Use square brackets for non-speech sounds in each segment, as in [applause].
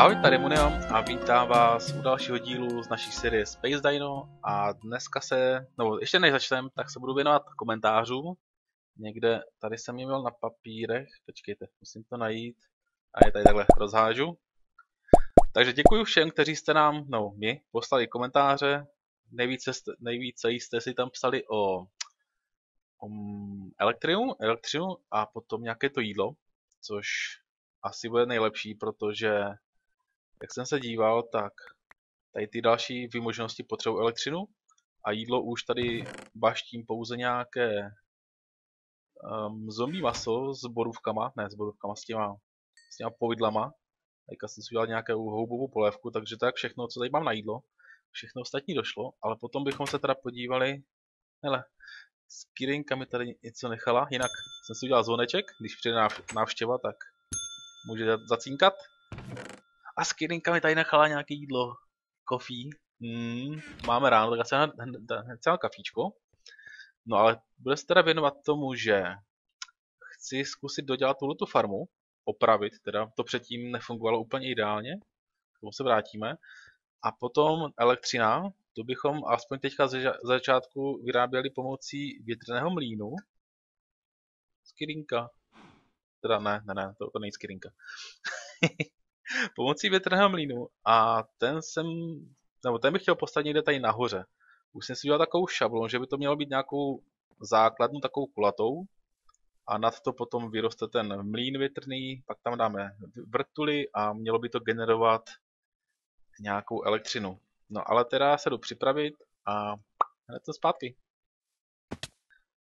Ahoj, tady Munion a vítám vás u dalšího dílu z naší série Space Dino a dneska se, no ještě než začneme, tak se budu věnovat komentářům. Někde, tady jsem je měl na papírech, počkejte, musím to najít a je tady takhle rozhážu. Takže děkuji všem, kteří jste nám, no mi, poslali komentáře. Nejvíce, jste, nejvíce jste si tam psali o, o elektrinu, elektrinu a potom nějaké to jídlo, což asi bude nejlepší, protože jak jsem se díval, tak tady ty další vymoženosti potřebují elektřinu a jídlo už tady baštím pouze nějaké um, zombie maso s borůvkama, ne s borůvkama, s těma, s těma povidlama. Teďka jsem si udělal nějakou houbovou polévku, takže je všechno, co tady mám na jídlo. Všechno ostatní došlo, ale potom bychom se teda podívali, hele, Skirinka mi tady něco nechala, jinak jsem si udělal zvoneček, když přijde návštěva, tak může zacínkat. A Skirinka mi tady nechala nějaké jídlo. Kofí. Hmm, máme ráno, tak asi hned kafíčko. No ale bude se teda věnovat tomu, že chci zkusit dodělat tuhle farmu, opravit, teda to předtím nefungovalo úplně ideálně, k tomu se vrátíme. A potom elektřina, to bychom aspoň teďka ze začátku vyráběli pomocí větrného mlínu. Skirinka. Teda ne, ne, ne, to, to není skirinka. [laughs] pomocí větrného mlínu a ten jsem, nebo ten bych chtěl postavit někde tady nahoře. Už jsem si udělal takovou šablon, že by to mělo být nějakou základnu takovou kulatou a nad to potom vyroste ten mlín větrný, pak tam dáme vrtuly a mělo by to generovat nějakou elektřinu. No ale teda se jdu připravit a hned to zpátky.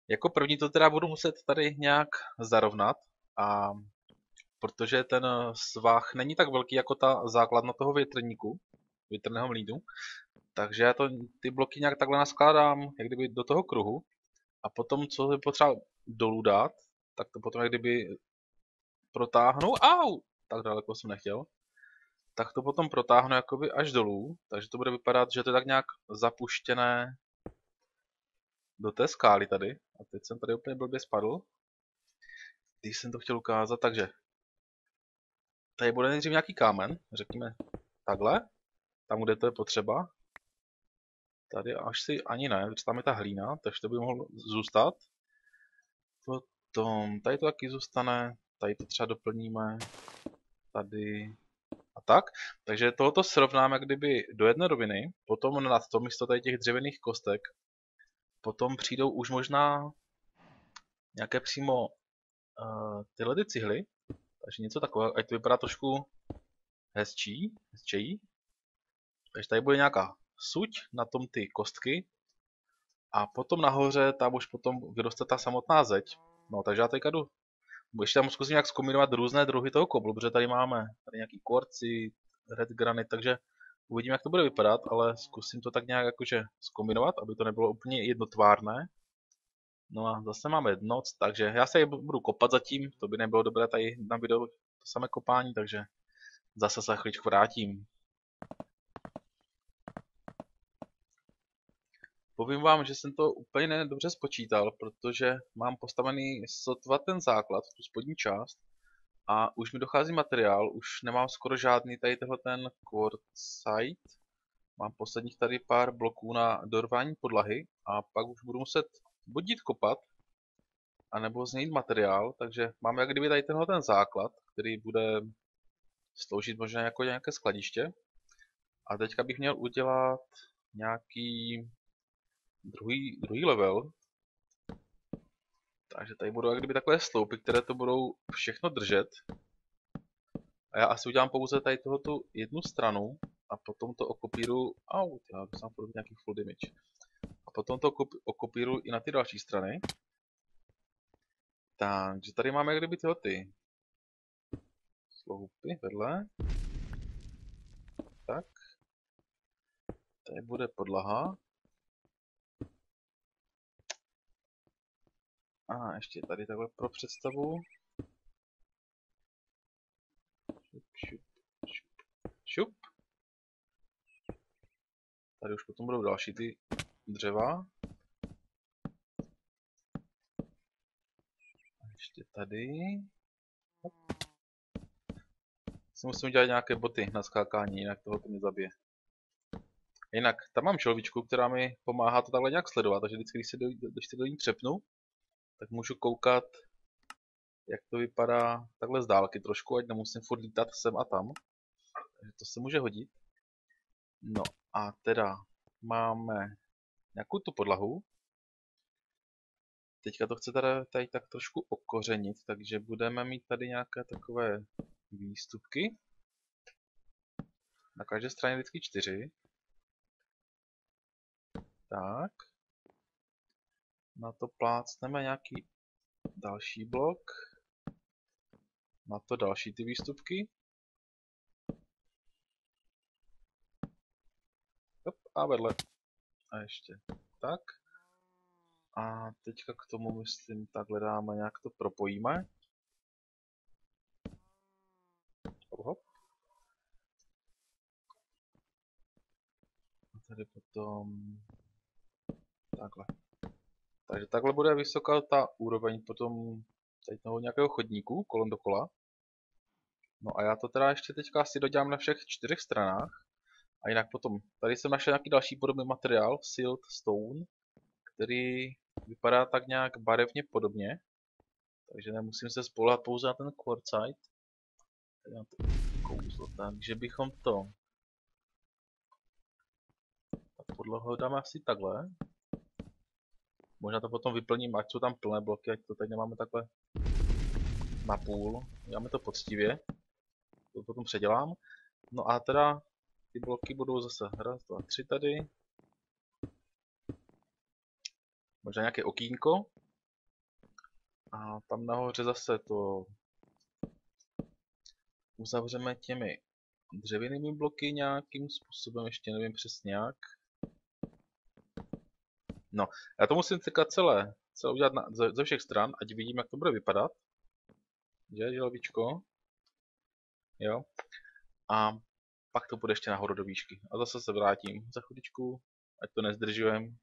Jako první to teda budu muset tady nějak zarovnat a protože ten svah není tak velký jako ta základna toho větrníku, větrného mlínu, takže já to, ty bloky nějak takhle naskládám, jak kdyby do toho kruhu. A potom, co je potřeba dolů dát, tak to potom jak kdyby protáhnu, au, tak daleko jsem nechtěl, tak to potom protáhnu jakoby až dolů, takže to bude vypadat, že to je tak nějak zapuštěné do té skály tady. A teď jsem tady úplně blbě spadl. Když jsem to chtěl ukázat, takže tady bude nejdřív nějaký kámen, řekněme takhle, tam, kde to je potřeba. Tady až si ani ne, protože tam je ta hlína, takže to by mohlo zůstat. Potom, tady to taky zůstane, tady to třeba doplníme, tady a tak. Takže tohoto srovnáme kdyby do jedné roviny, potom nad to místo tady těch dřevěných kostek, potom přijdou už možná nějaké přímo uh, tyhle ty cihly, takže něco takového, ať to vypadá trošku hezčí, hezčí. Takže tady bude nějaká suť, na tom ty kostky. A potom nahoře tam už potom vyroste ta samotná zeď. No, takže já teďka jdu. Ještě tam zkusím nějak zkombinovat různé druhy toho koblu, protože tady máme tady nějaký kvorci, red granit, takže uvidíme, jak to bude vypadat, ale zkusím to tak nějak jakože zkombinovat, aby to nebylo úplně jednotvárné. No a zase máme noc, takže já se budu kopat zatím, to by nebylo dobré tady na videu to samé kopání, takže zase se chvíličku vrátím. Povím vám, že jsem to úplně nedobře spočítal, protože mám postavený sotva ten základ, tu spodní část, a už mi dochází materiál, už nemám skoro žádný tady tenhle ten quartzite. Mám posledních tady pár bloků na dorvání podlahy a pak už budu muset buď jít kopat, anebo změnit materiál, takže máme jak kdyby tady tenhle ten základ, který bude sloužit možná jako nějaké skladiště. A teďka bych měl udělat nějaký druhý, druhý level. Takže tady budou jak kdyby takové sloupy, které to budou všechno držet. A já asi udělám pouze tady tohoto jednu stranu a potom to okopíru. Au, já jsem nějaký full damage. Potom to okopíru i na ty další strany. Takže tady máme kdyby tyhle ty sloupy vedle. Tak. Tady bude podlaha. A ještě tady takhle pro představu. Šup, šup, šup, šup. Tady už potom budou další ty dřeva. A ještě tady. Si musím udělat nějaké boty na skákání, jinak toho to mě zabije. Jinak, tam mám čelvičku, která mi pomáhá to takhle nějak sledovat, takže vždycky, když se do, když se do ní přepnu, tak můžu koukat, jak to vypadá takhle z dálky trošku, ať nemusím furt lítat sem a tam. Takže to se může hodit. No a teda máme nějakou tu podlahu. Teďka to chce tady, tady tak trošku okořenit, takže budeme mít tady nějaké takové výstupky. Na každé straně vždycky čtyři. Tak. Na to plácneme nějaký další blok. Na to další ty výstupky. Hop, a vedle. A ještě tak. A teďka k tomu myslím takhle dáme, nějak to propojíme. Hop, hop. A tady potom takhle. Takže takhle bude vysoká ta úroveň potom tady toho nějakého chodníku kolem dokola. No a já to teda ještě teďka asi dodělám na všech čtyřech stranách. A jinak potom, tady jsem našel nějaký další podobný materiál, Sealed Stone, který vypadá tak nějak barevně podobně. Takže nemusím se spolehat pouze na ten quartzite. Tady na to kouzlo, takže bychom to... Tak podlahu dáme asi takhle. Možná to potom vyplním, ať jsou tam plné bloky, ať to teď nemáme takhle na půl. Děláme to poctivě. To potom předělám. No a teda ty bloky budou zase raz, dva, tři tady. Možná nějaké okýnko. A tam nahoře zase to uzavřeme těmi dřevěnými bloky nějakým způsobem, ještě nevím přesně jak. No, já to musím teďka celé, celé udělat na, ze, ze všech stran, ať vidím, jak to bude vypadat. Že, želvičko? Jo. A pak to bude ještě nahoru do výšky. A zase se vrátím za chvíličku, ať to nezdržujem.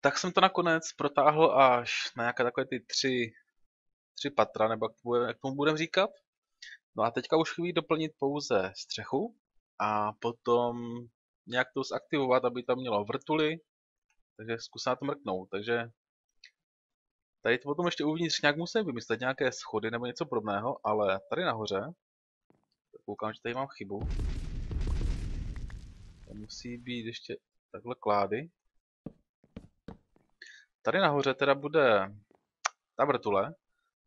Tak jsem to nakonec protáhl až na nějaké takové ty tři, tři patra, nebo jak, bude, jak tomu budeme říkat. No a teďka už chvíli doplnit pouze střechu a potom nějak to zaktivovat, aby tam mělo vrtuly, takže zkusím na to mrknout. Takže tady to potom ještě uvnitř nějak musím vymyslet, nějaké schody nebo něco podobného, ale tady nahoře koukám, že tady mám chybu. To musí být ještě takhle klády. Tady nahoře teda bude ta vrtule.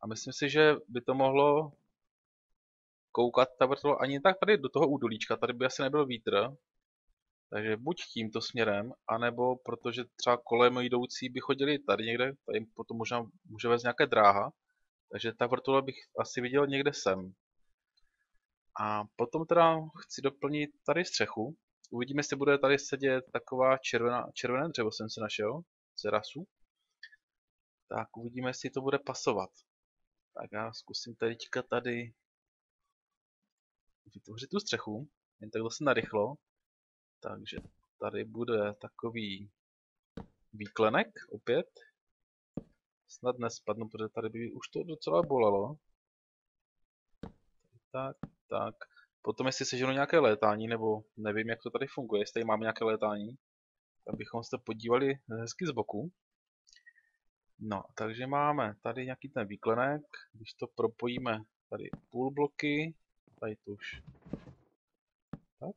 A myslím si, že by to mohlo koukat ta vrtule ani tak tady do toho údolíčka. Tady by asi nebyl vítr. Takže buď tímto směrem, anebo protože třeba kolem jdoucí by chodili tady někde, tady potom možná může vést nějaké dráha. Takže ta vrtule bych asi viděl někde sem. A potom teda chci doplnit tady střechu. Uvidíme, jestli bude tady sedět taková červená, červené dřevo, jsem si našel, z rasu. Tak uvidíme, jestli to bude pasovat. Tak já zkusím teďka tady vytvořit tu střechu, jen tak zase narychlo. Takže tady bude takový výklenek opět. Snad nespadnu, protože tady by už to docela bolelo. Tak, tak. Potom jestli seženu nějaké létání, nebo nevím, jak to tady funguje, jestli tady máme nějaké létání, tak bychom se podívali hezky z boku. No, takže máme tady nějaký ten výklenek, když to propojíme tady půl bloky, tady to už. Tak.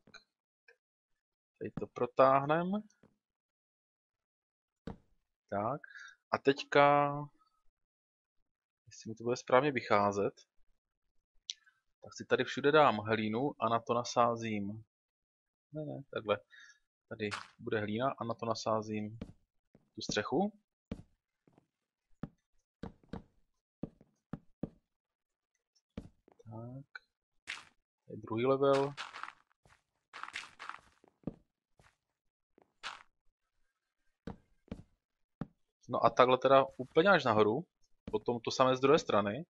Tady to protáhneme. Tak. A teďka, jestli mi to bude správně vycházet, tak si tady všude dám hlínu a na to nasázím. Ne, ne, takhle. Tady bude hlína a na to nasázím tu střechu. Tak. Tady druhý level. No a takhle teda úplně až nahoru. Potom to samé z druhé strany.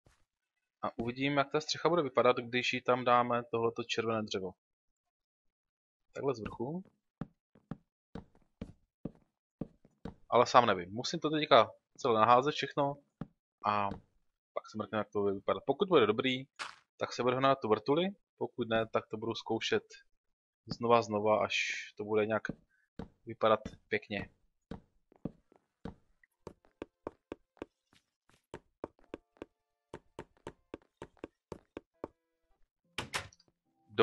A uvidím, jak ta střecha bude vypadat, když ji tam dáme tohleto červené dřevo. Takhle z vrchu. Ale sám nevím. Musím to teďka celé naházet všechno a pak se mrkneme, jak to bude vypadat. Pokud bude dobrý, tak se budu na tu vrtuli, pokud ne, tak to budu zkoušet znova znova, až to bude nějak vypadat pěkně.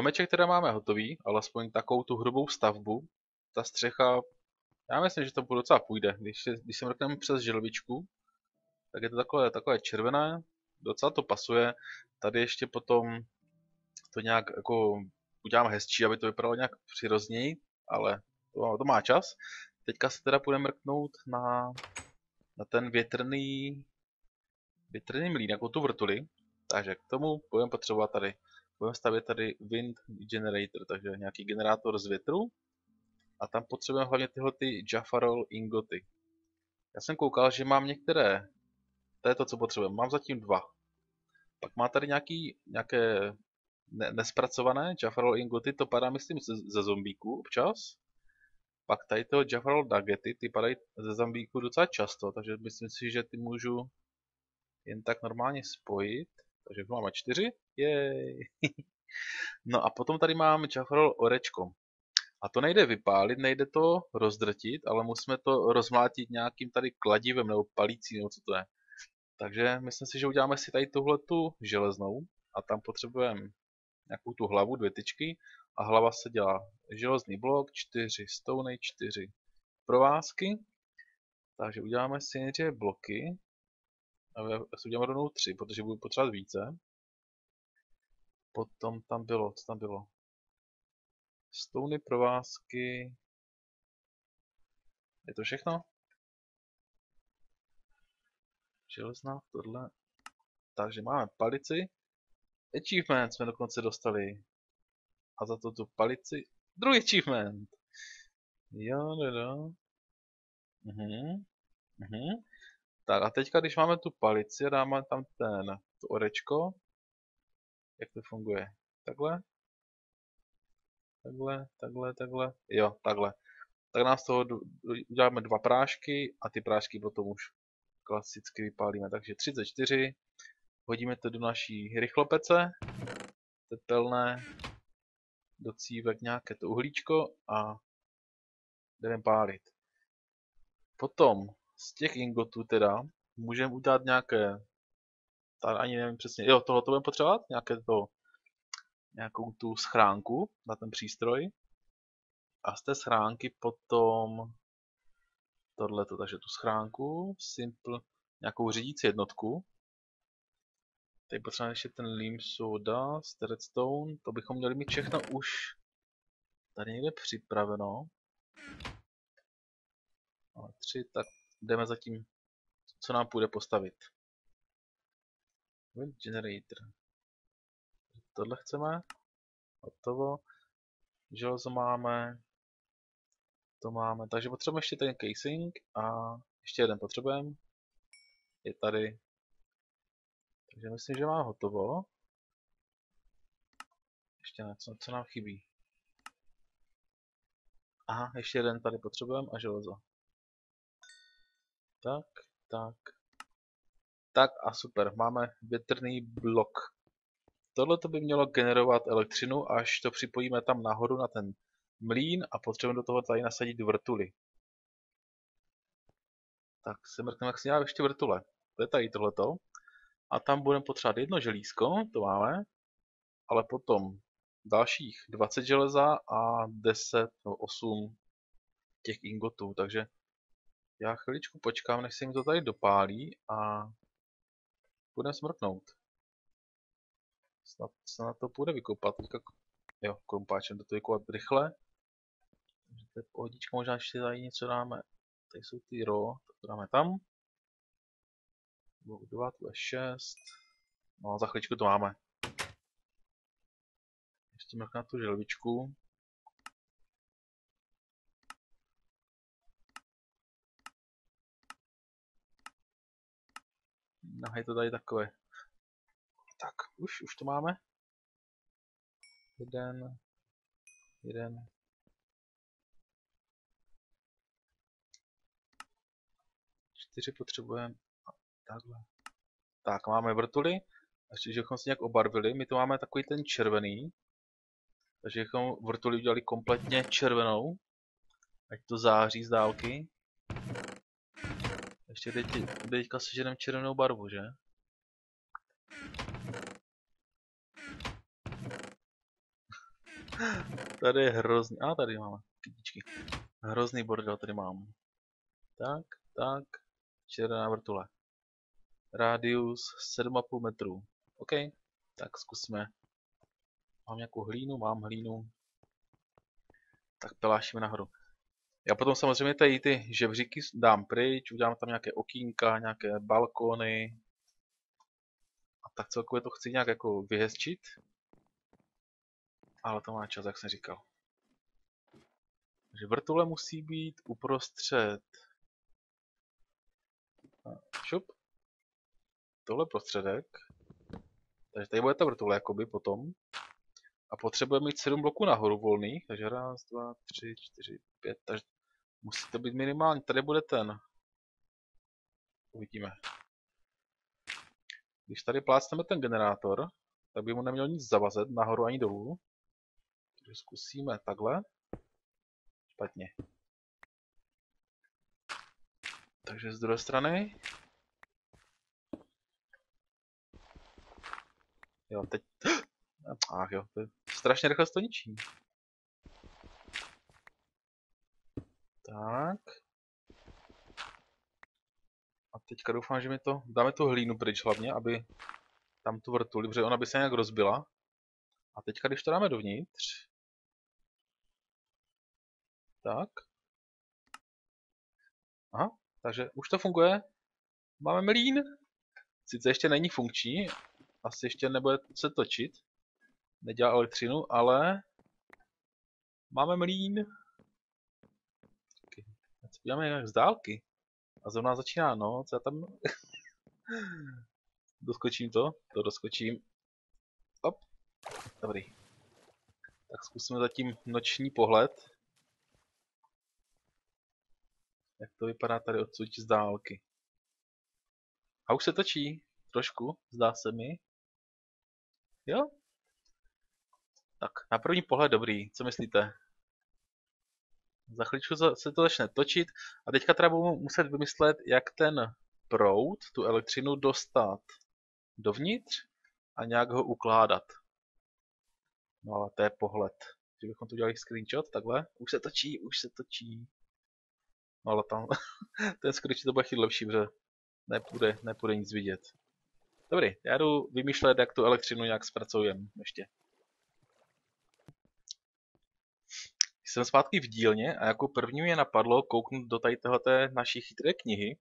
Domeček teda máme hotový, alespoň takovou tu hrubou stavbu. Ta střecha, já myslím, že to docela půjde. Když, se, když se mrkneme přes želvičku, tak je to takové, takové červené, docela to pasuje. Tady ještě potom to nějak jako udělám hezčí, aby to vypadalo nějak přirozněji, ale to, to má čas. Teďka se teda půjdeme mrknout na, na ten větrný, větrný mlín, jako tu vrtuli. Takže k tomu budeme potřebovat tady, budeme stavět tady wind generator, takže nějaký generátor z větru. A tam potřebujeme hlavně tyhle ty Jaffarol ingoty. Já jsem koukal, že mám některé, to je to, co potřebujeme, mám zatím dva. Pak má tady nějaký, nějaké ne, nespracované Jaffarol ingoty, to padá myslím ze, ze zombíků občas. Pak tady toho Jaffarol nuggety, ty padají ze zombíků docela často, takže myslím si, že ty můžu jen tak normálně spojit. Takže máme čtyři. Jej. [laughs] no a potom tady mám Jaffarol orečko. A to nejde vypálit, nejde to rozdrtit, ale musíme to rozmlátit nějakým tady kladivem nebo palící, nebo co to je. Takže myslím si, že uděláme si tady tuhletu železnou a tam potřebujeme nějakou tu hlavu, dvě tyčky a hlava se dělá železný blok, čtyři stony, čtyři provázky. Takže uděláme si nejdříve bloky. A já si udělám rovnou tři, protože budu potřebovat více. Potom tam bylo, co tam bylo? Stony, provázky. Je to všechno? Železná, tohle. Takže máme palici. Achievement jsme dokonce dostali. A za to tu palici. Druhý achievement. Jo, jo, jo. Mhm. Mhm. Tak a teďka, když máme tu palici a dáme tam ten, to orečko, jak to funguje? Takhle? Takhle, takhle, takhle. Jo, takhle. Tak nám z toho uděláme dva prášky a ty prášky potom už klasicky vypálíme. Takže 34. Hodíme to do naší rychlopece. Tepelné. Do cívek nějaké to uhlíčko a jdeme pálit. Potom z těch ingotů teda můžeme udělat nějaké tady ani nevím přesně, jo, tohle to budeme potřebovat, nějaké to, nějakou tu schránku na ten přístroj. A z té schránky potom tohleto, takže tu schránku, simple, nějakou řídící jednotku. Tady potřebujeme ještě ten Leam Soda, Redstone, to bychom měli mít všechno už tady někde připraveno. Ale tři, tak jdeme zatím, co nám půjde postavit. Wind Generator. Tohle chceme. Hotovo. Železo máme. To máme. Takže potřebujeme ještě ten casing a ještě jeden potřebujeme. Je tady. Takže myslím, že má hotovo. Ještě něco, co nám chybí. Aha, ještě jeden tady potřebujeme a železo. Tak, tak. Tak a super, máme větrný blok. Tohle by mělo generovat elektřinu, až to připojíme tam nahoru na ten mlín a potřebujeme do toho tady nasadit vrtuly. Tak se mrkneme, jak se dělá ještě vrtule. To je tady tohleto. A tam budeme potřebovat jedno želízko, to máme, ale potom dalších 20 železa a 10 no 8 těch ingotů, takže já chviličku počkám, než se jim to tady dopálí a budeme smrknout. Snad, snad to půjde vykopat. Teďka, jo, krumpáčem to vykopat rychle. Takže to je pohodička, možná ještě tady něco dáme. Tady jsou ty ro, tak to dáme tam. Blok 2, tu je 6. No a za chvíličku to máme. Ještě mrknu na tu želvičku. No, je to tady takové. Tak, už, už to máme. Jeden, jeden. Čtyři potřebujeme. Takhle. Tak, máme vrtuly. ještě, že bychom se nějak obarvili, my tu máme takový ten červený, takže bychom vrtuli udělali kompletně červenou, ať to září z dálky. Ještě teď, teďka seženeme červenou barvu, že? [laughs] Tady je hrozný, a tady máme kytičky. Hrozný bordel tady mám. Tak, tak, červená vrtule. Radius 7,5 metrů. OK, tak zkusíme. Mám nějakou hlínu, mám hlínu. Tak pelášíme nahoru. Já potom samozřejmě tady ty žebříky dám pryč, udělám tam nějaké okýnka, nějaké balkony. A tak celkově to chci nějak jako vyhezčit. Ale to má čas, jak jsem říkal. Takže vrtule musí být uprostřed. Šup. Tohle prostředek. Takže tady bude ta vrtule jakoby potom. A potřebujeme mít 7 bloků nahoru volných, takže raz, dva, tři, čtyři, pět, takže musí to být minimálně, tady bude ten. Uvidíme. Když tady plácneme ten generátor, tak by mu neměl nic zavazet nahoru ani dolů. Takže zkusíme takhle. Špatně. Takže z druhé strany. Jo, teď... [gasps] Ach jo, to je strašně rychle to ničí. Tak. A teďka doufám, že mi to... Dáme tu hlínu pryč hlavně, aby tam tu vrtuli, protože ona by se nějak rozbila. A teďka, když to dáme dovnitř... Tak. Aha, takže už to funguje. Máme mlín. Sice ještě není funkční, asi ještě nebude se točit. Nedělá elektřinu, ale máme mlín. Teď se podíváme jak z dálky. A zrovna začíná noc, já tam... [laughs] doskočím to, to doskočím. Op, dobrý. Tak zkusíme zatím noční pohled. Jak to vypadá tady odsud z dálky. A už se točí, trošku, zdá se mi. Jo? Tak, na první pohled dobrý, co myslíte? Za chvíličku se to začne točit a teďka teda budu muset vymyslet, jak ten proud, tu elektřinu dostat dovnitř a nějak ho ukládat. No ale to je pohled. Že bychom tu udělali screenshot, takhle. Už se točí, už se točí. No ale tam, [laughs] ten screenshot to bude chyt lepší, protože nepůjde, nepůjde nic vidět. Dobrý, já jdu vymýšlet, jak tu elektřinu nějak zpracujem ještě. Jsem zpátky v dílně a jako první mě napadlo kouknout do tady téhleté naší chytré knihy,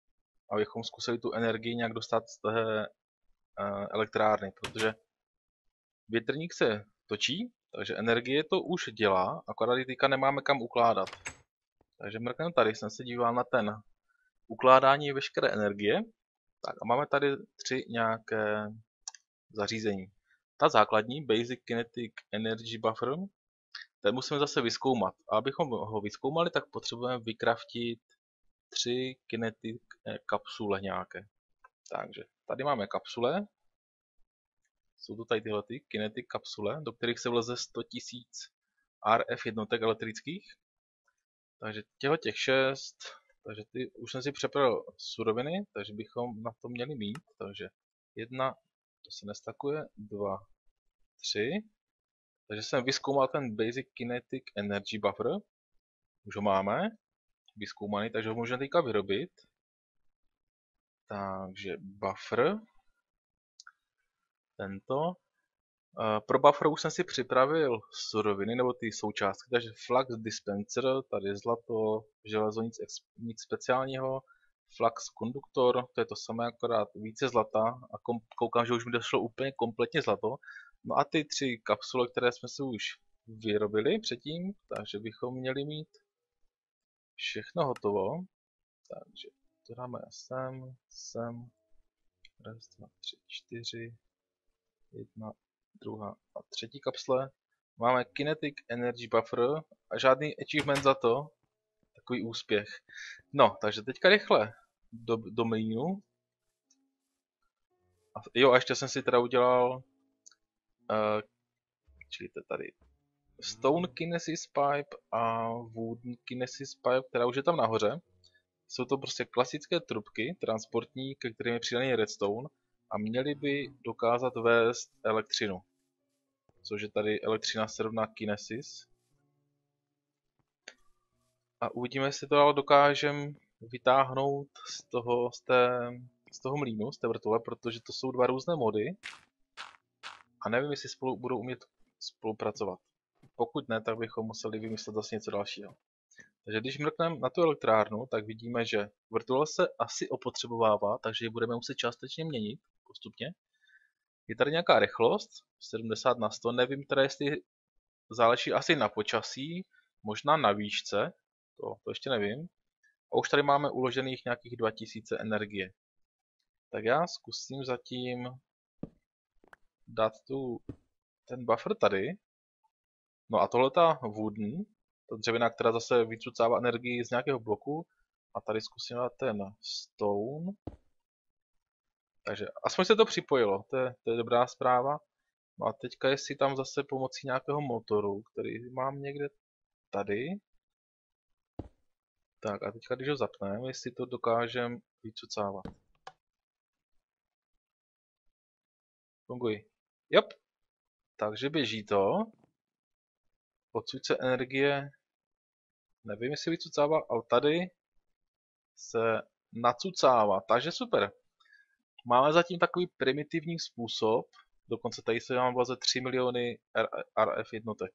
abychom zkusili tu energii nějak dostat z té uh, elektrárny, protože větrník se točí, takže energie to už dělá, akorát ji teďka nemáme kam ukládat. Takže mrkneme tady, jsem se díval na ten ukládání veškeré energie. Tak a máme tady tři nějaké zařízení. Ta základní, Basic Kinetic Energy Buffer, ten musíme zase vyskoumat. A abychom ho vyskoumali, tak potřebujeme vykraftit tři kinetic eh, kapsule nějaké. Takže tady máme kapsule. Jsou to tady tyhle ty kinetic kapsule, do kterých se vleze 100 000 RF jednotek elektrických. Takže těho těch šest, takže ty už jsem si přepravil suroviny, takže bychom na to měli mít. Takže jedna, to se nestakuje, dva, tři, takže jsem vyskoumal ten Basic Kinetic Energy Buffer. Už ho máme vyskoumaný, takže ho můžeme teďka vyrobit. Takže buffer. Tento. Pro buffer už jsem si připravil suroviny, nebo ty součástky, takže flux dispenser, tady zlato, železo, nic, nic speciálního. Flux konduktor, to je to samé, akorát více zlata a koukám, že už mi došlo úplně kompletně zlato. No a ty tři kapsule, které jsme si už vyrobili předtím, takže bychom měli mít všechno hotovo. Takže to dáme sem, sem, raz, dva, tři, čtyři, jedna, druhá a třetí kapsle. Máme Kinetic Energy Buffer a žádný achievement za to. Takový úspěch. No, takže teďka rychle do, do mlínu. A jo, a ještě jsem si teda udělal, uh, čili tady, Stone Kinesis Pipe a Wooden Kinesis Pipe, která už je tam nahoře. Jsou to prostě klasické trubky transportní, ke kterým je přidaný redstone a měly by dokázat vést elektřinu. Což je tady elektřina se rovná kinesis. A uvidíme, jestli to ale dokážeme vytáhnout z toho, z, té, z toho mlínu, z té vrtule, protože to jsou dva různé mody. A nevím, jestli spolu budou umět spolupracovat. Pokud ne, tak bychom museli vymyslet zase něco dalšího. Takže když mrkneme na tu elektrárnu, tak vidíme, že vrtule se asi opotřebovává, takže ji budeme muset částečně měnit postupně. Je tady nějaká rychlost, 70 na 100, nevím teda jestli záleží asi na počasí, možná na výšce, to, to ještě nevím. A už tady máme uložených nějakých 2000 energie. Tak já zkusím zatím dát tu, ten buffer tady. No a tohle ta wooden, ta dřevina, která zase vycucává energii z nějakého bloku. A tady zkusím dát ten stone. Takže aspoň se to připojilo, to je, to je dobrá zpráva. No a teďka jestli tam zase pomocí nějakého motoru, který mám někde tady. Tak a teďka když ho zapneme, jestli to dokážeme vycucávat. Fungují. Jop. Takže běží to. Odsud se energie, nevím jestli vycucává, ale tady se nacucává, takže super. Máme zatím takový primitivní způsob, dokonce tady se nám vlaze 3 miliony RF jednotek.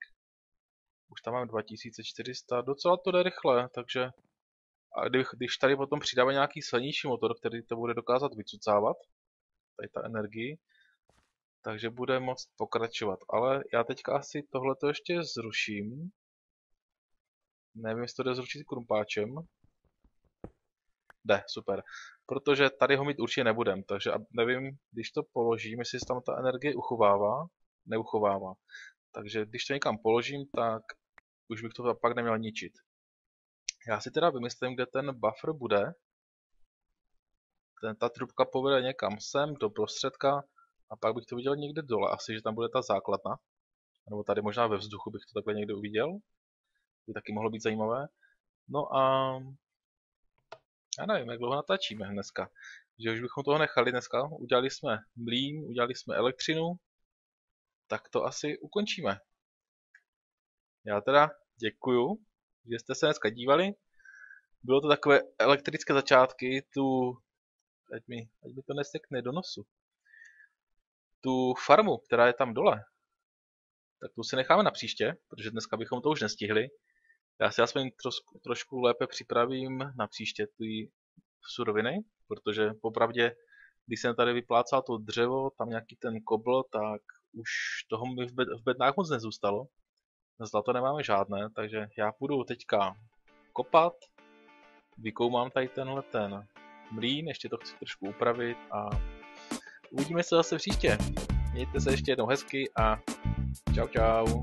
Už tam máme 2400, docela to jde rychle, takže a když, tady potom přidáme nějaký silnější motor, který to bude dokázat vycucávat, tady ta energii, takže bude moct pokračovat. Ale já teďka asi tohleto ještě zruším. Nevím, jestli to jde zrušit krumpáčem. Jde, super. Protože tady ho mít určitě nebudem, takže nevím, když to položím, jestli se tam ta energie uchovává, neuchovává. Takže když to někam položím, tak už bych to pak neměl ničit. Já si teda vymyslím, kde ten buffer bude. Ten, ta trubka povede někam sem, do prostředka, a pak bych to viděl někde dole, asi, že tam bude ta základna. Nebo tady možná ve vzduchu bych to takhle někde uviděl. By taky mohlo být zajímavé. No a já nevím, jak dlouho natáčíme dneska. Že už bychom toho nechali dneska. Udělali jsme mlín, udělali jsme elektřinu. Tak to asi ukončíme. Já teda děkuju, že jste se dneska dívali. Bylo to takové elektrické začátky, tu... Ať mi, ať mi to nesekne do nosu. Tu farmu, která je tam dole, tak tu si necháme na příště, protože dneska bychom to už nestihli. Já si aspoň trošku, trošku lépe připravím na příště ty suroviny, protože popravdě, když jsem tady vyplácal to dřevo, tam nějaký ten kobl, tak už toho mi v, bed, v bednách moc nezůstalo. Zlato nemáme žádné, takže já půjdu teďka kopat, vykoumám tady tenhle ten mlín, ještě to chci trošku upravit a uvidíme se zase příště. Mějte se ještě jednou hezky a čau čau.